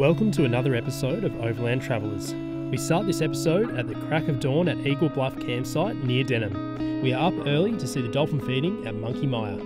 Welcome to another episode of Overland Travellers. We start this episode at the crack of dawn at Eagle Bluff campsite near Denham. We are up early to see the dolphin feeding at Monkey Mia.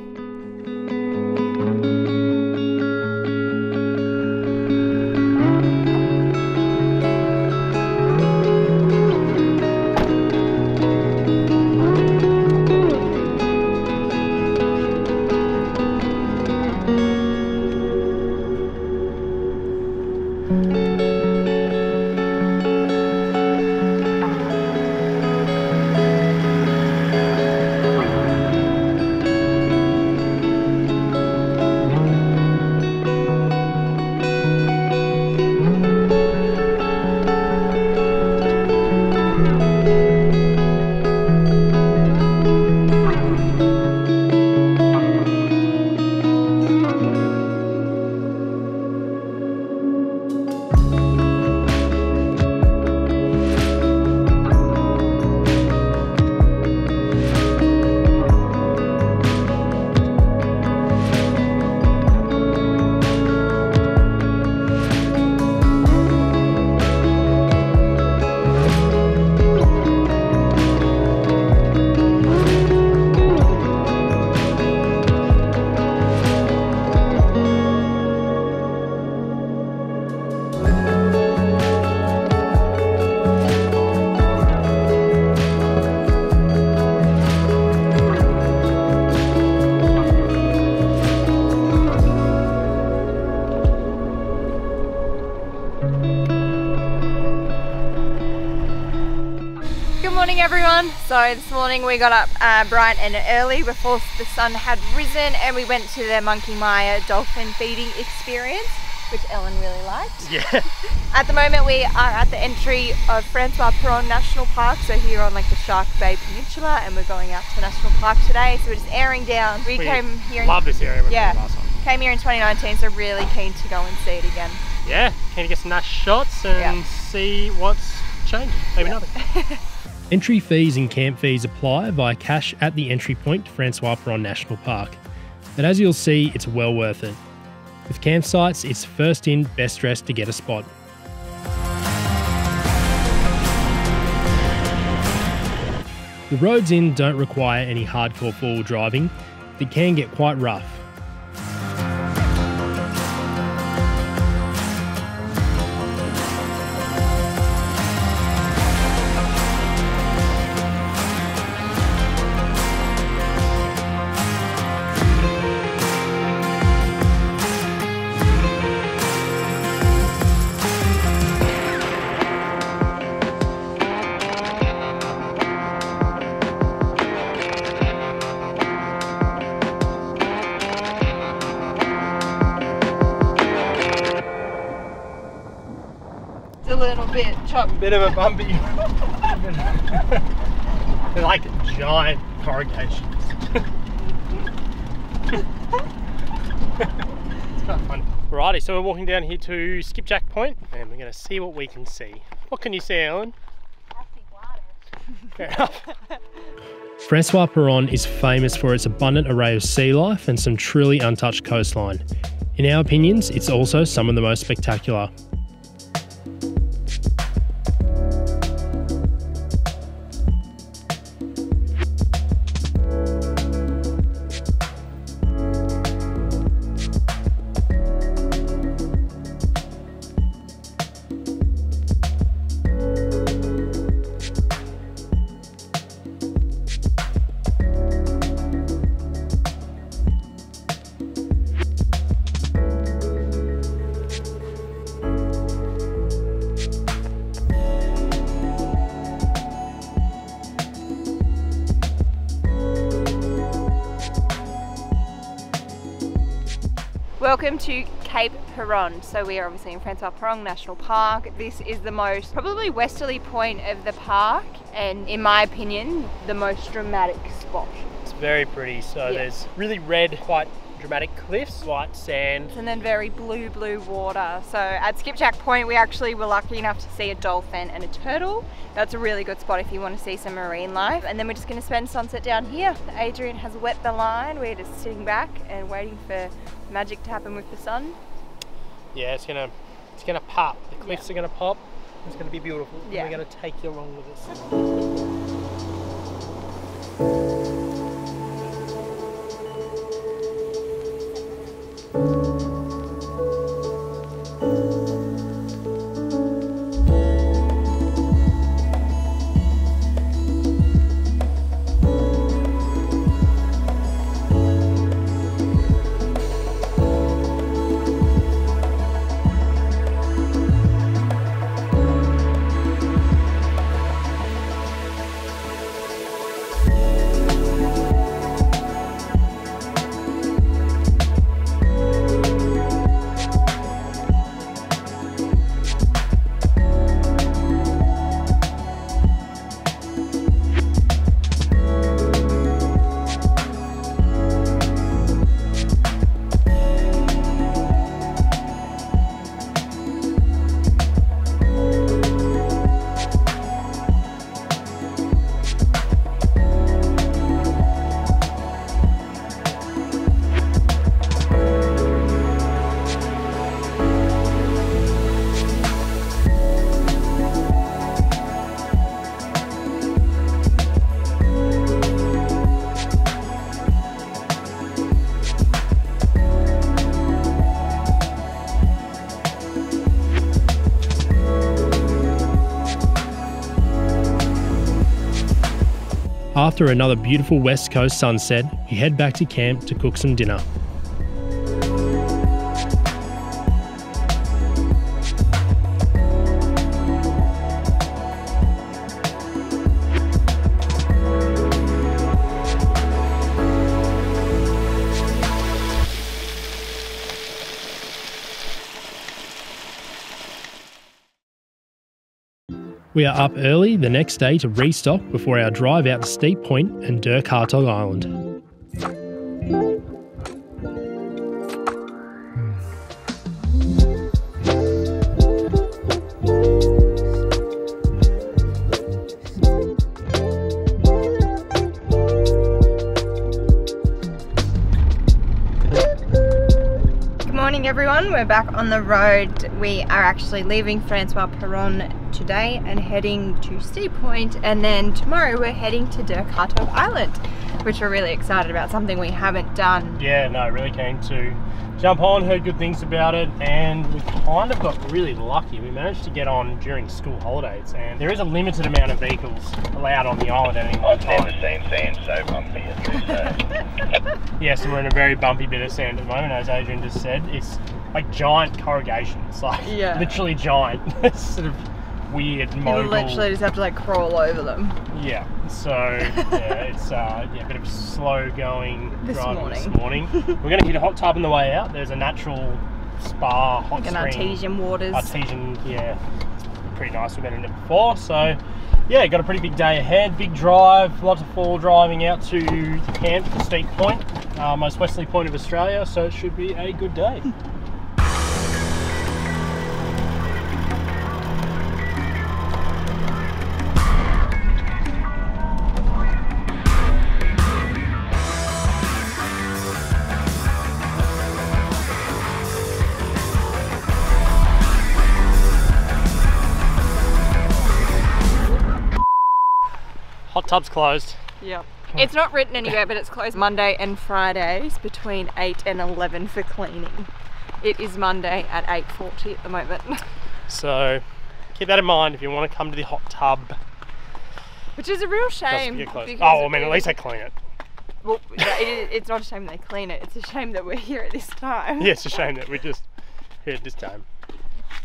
So this morning we got up uh, bright and early before the sun had risen, and we went to the Monkey Mia dolphin feeding experience, which Ellen really liked. Yeah. At the moment, we are at the entry of Francois Peron National Park, so here on like the Shark Bay Peninsula, and we're going out to the National Park today. So we're just airing down. We, We came here. In, Love this area. Yeah. Came here in 2019, so really keen to go and see it again. Yeah, can you get some nice shots and Yeah. see what's changed? Maybe Yeah. nothing. Entry fees and camp fees apply via cash at the entry point to Francois Peron National Park. But as you'll see, it's well worth it. With campsites, it's first in, best dressed to get a spot. The roads in don't require any hardcore four-wheel driving, but can get quite rough. Bit of a bumpy. They're like giant corrugations. it's fun. Alrighty, so we're walking down here to Skipjack Point and we're going to see what we can see. What can you see, Ellen? Fair enough. Francois Peron is famous for its abundant array of sea life and some truly untouched coastline. In our opinions, it's also some of the most spectacular. Welcome to Cape Peron. So we are obviously in Francois Peron National Park. This is the most probably westerly point of the park and in my opinion the most dramatic spot. It's very pretty. So Yeah. there's really red, quite dramatic cliffs, white sand. and then very blue blue water so at skipjack point we actually were lucky enough to see a dolphin and a turtle that's a really good spot if you want to see some marine life and then we're just going to spend sunset down here adrian has wet the line we're just sitting back and waiting for magic to happen with the sun Yeah, it's gonna It's gonna pop. The cliffs are gonna pop. It's gonna be beautiful. and Yeah. We're gonna take you along with us. After another beautiful west coast sunset, we head back to camp to cook some dinner. We are up early the next day to restock before our drive out to Steep Point and Dirk Hartog Island. Good morning, everyone. We're back on the road. We are actually leaving Francois Peron today and heading to Steep Point, and then tomorrow we're heading to Dirk Hartog Island, which we're really excited about. Something we haven't done. Yeah, no, really keen to jump on, heard good things about it, and we kind of got really lucky. We managed to get on during school holidays, and there is a limited amount of vehicles allowed on the island at any one I've never seen sand so bumpy as this. Uh, Yes, we're in a very bumpy bit of sand at the moment, as Adrian just said. It's like giant corrugations, like Yeah. literally giant. sort of weird You mogul. literally just have to like crawl over them. Yeah, so yeah, it's uh, yeah, a bit of slow going This driving this morning. morning. We're gonna hit a hot tub on the way out. There's a natural spa hot Like an spring. artesian waters. Artesian, yeah, it's pretty nice. We've been in it before, so yeah, got a pretty big day ahead. Big drive, lots of four driving out to the camp, the Steep Point, uh, most westerly point of Australia. So it should be a good day. Hot tub's closed. Yep. It's not written anywhere, but it's closed Monday and Fridays between 8 and 11 for cleaning. It is Monday at 8.40 at the moment. So keep that in mind if you want to come to the hot tub. Which is a real shame. get close. because Oh, I mean, at least they clean it. Well, it is, it's not a shame they clean it. It's a shame that we're here at this time. Yeah, it's a shame that we're just here at this time.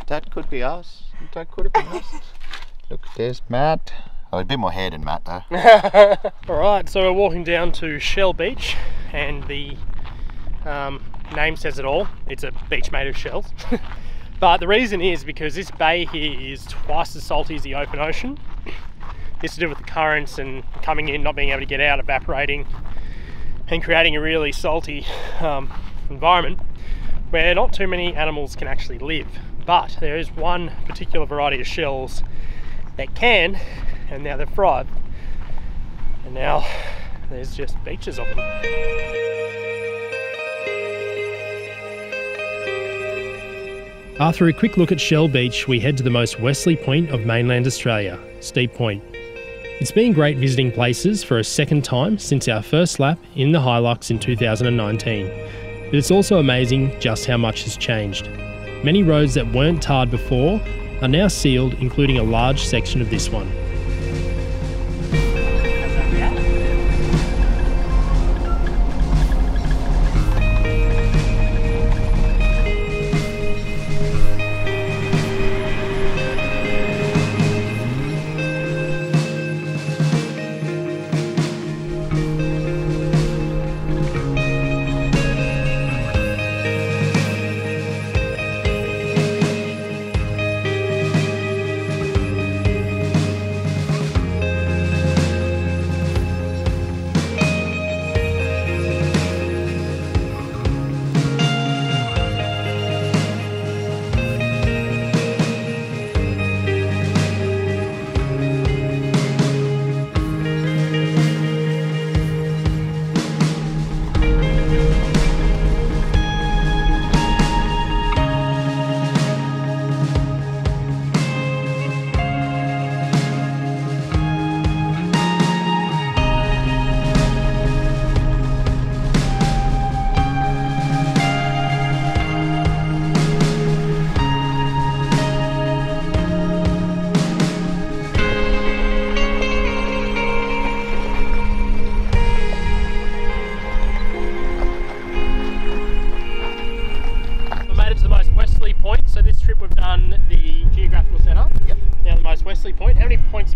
that could be us. That could have been us. Look, there's Matt. A bit more hair than Matt though. All right, so we're walking down to Shell Beach, and the um, name says it all. It's a beach made of shells. but the reason is because this bay here is twice as salty as the open ocean. This to do with the currents and coming in, not being able to get out, evaporating, and creating a really salty um, environment where not too many animals can actually live. But there is one particular variety of shells that can, and now they're fried. And now there's just beaches of them. After a quick look at Shell Beach, we head to the most westerly point of mainland Australia, Steep Point. It's been great visiting places for a second time since our first lap in the Hilux in 2019, but it's also amazing just how much has changed. Many roads that weren't tarred before are now sealed, including a large section of this one. Westerly point. How many points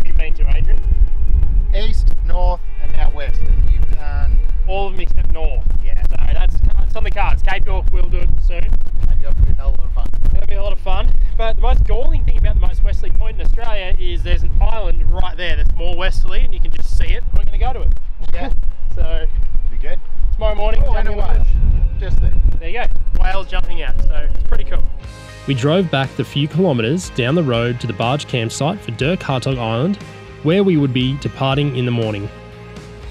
We drove back the few kilometres down the road to the barge campsite for Dirk Hartog Island, where we would be departing in the morning.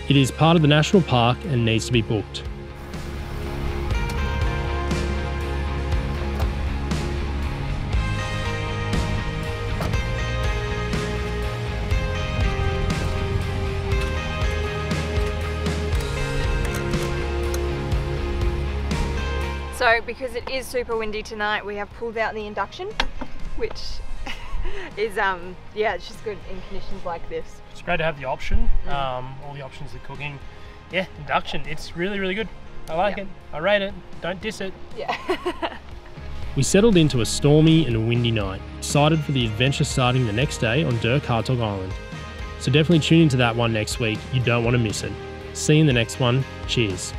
It is part of the national park and needs to be booked. So because it is super windy tonight, we have pulled out the induction, which is um yeah, it's just good in conditions like this. It's great to have the option, um, all the options of cooking. Yeah, induction, it's really, really good. I like Yeah. it. I rate it. Don't diss it. Yeah. We settled into a stormy and windy night, excited for the adventure starting the next day on Dirk Hartog Island. So definitely tune into that one next week. You don't want to miss it. See you in the next one. Cheers.